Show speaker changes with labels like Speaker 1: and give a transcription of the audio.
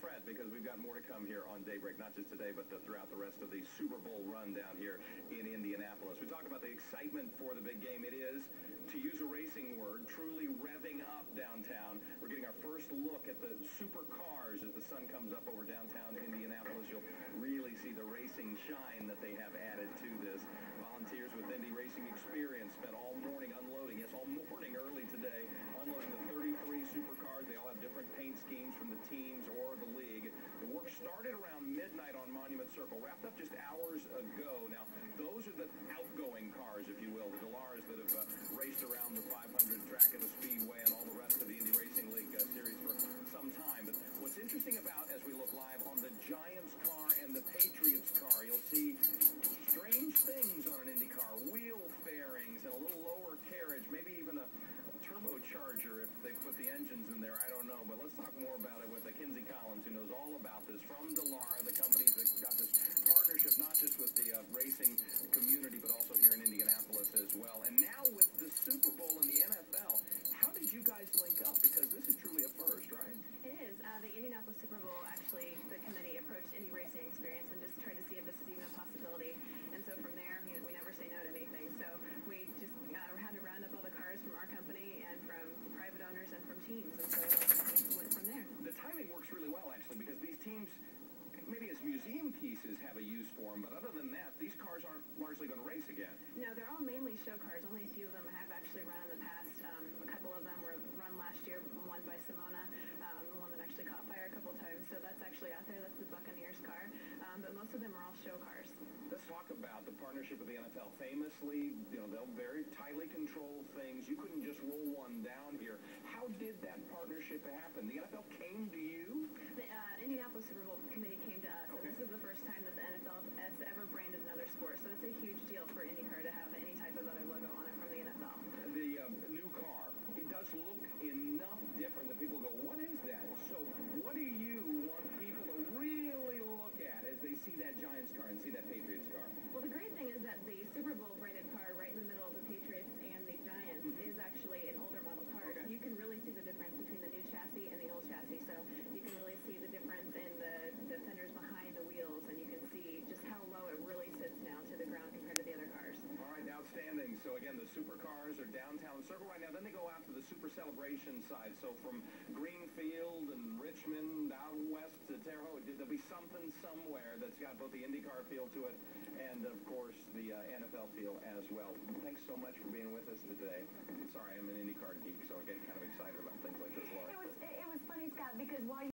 Speaker 1: fret because we've got more to come here on Daybreak, not just today, but the, throughout the rest of the Super Bowl run down here in Indianapolis. We talk about the excitement for the big game. It is, to use a racing word, truly revving up downtown. We're getting our first look at the supercars as the sun comes up over downtown Indianapolis. You'll really see the racing shine that they have added to this. Volunteers with Indy Racing Experience spent all morning unloading, yes, all morning early Monument Circle, wrapped up just hours ago. Now, those are the outgoing cars, if you will, the Dallara that have uh, raced around the 500 track at the Speedway and all the rest of the Indy Racing League uh, series for some time. But what's interesting about, as we look live, on the Giants car and the Patriots car, you'll see strange things on an Indy car, wheel fairings and a little lower carriage, maybe even a turbocharger if they put the engines in there. I don't know. But let's talk more about it with Kinsey Collins, who knows all about this from Dallara,
Speaker 2: Indianapolis Super Bowl, actually, the committee approached Indy Racing Experience and just tried to see if this is even a possibility. And so from there, you know, we never say no to anything. So we just uh, had to round up all the cars from our company and from private owners and from teams. And so we went from there.
Speaker 1: The timing works really well, actually, because these teams, maybe as museum pieces, have a use for them. But other than that, these cars aren't largely going to race again.
Speaker 2: No, they're all mainly show cars. Only a few of them have actually run in the past. Um, a couple of them were run last year, one by Simona, um, the one that actually caught fire a couple times. So that's actually out there. That's the Buccaneers car. Um, but most of them are all show cars.
Speaker 1: Let's talk about the partnership with the NFL. Famously, you know, they'll very tightly control things. You couldn't just roll one down here. How did that partnership happen? The NFL came to you?
Speaker 2: The uh, Indianapolis Super Bowl committee came to us,
Speaker 1: Okay.
Speaker 2: and this is the first time that the NFL has ever branded another sport. So it's a huge deal for IndyCar to have any type of other logo on it from the NFL.
Speaker 1: The um, new car, it does look enough different that people go, what is that? So what do you want people to really look at as they see that Giants car and see that Patriots car?
Speaker 2: Well, the great thing is that the Super Bowl branded car right in the middle of the Patriots and the Giants is actually an older model car.
Speaker 1: Okay.
Speaker 2: So you can really see the difference between the new chassis and the old chassis. So you can really see the difference in the, the fenders behind the wheels, and you can see just how low it really sits now to the ground compared to the other cars.
Speaker 1: All right, outstanding. So again, the supercars are downtown Circle right now. Then they go out to the Super Celebration side. So from Greenfield and Richmond out west to Terre Haute, there'll be something somewhere that's got both the IndyCar feel to it and, of course, the uh, NFL feel as well. Thanks so much for being with us today. Sorry, I'm an IndyCar geek, so I get kind of excited about things like this, Laura.
Speaker 3: It was it was funny, Scott, because while you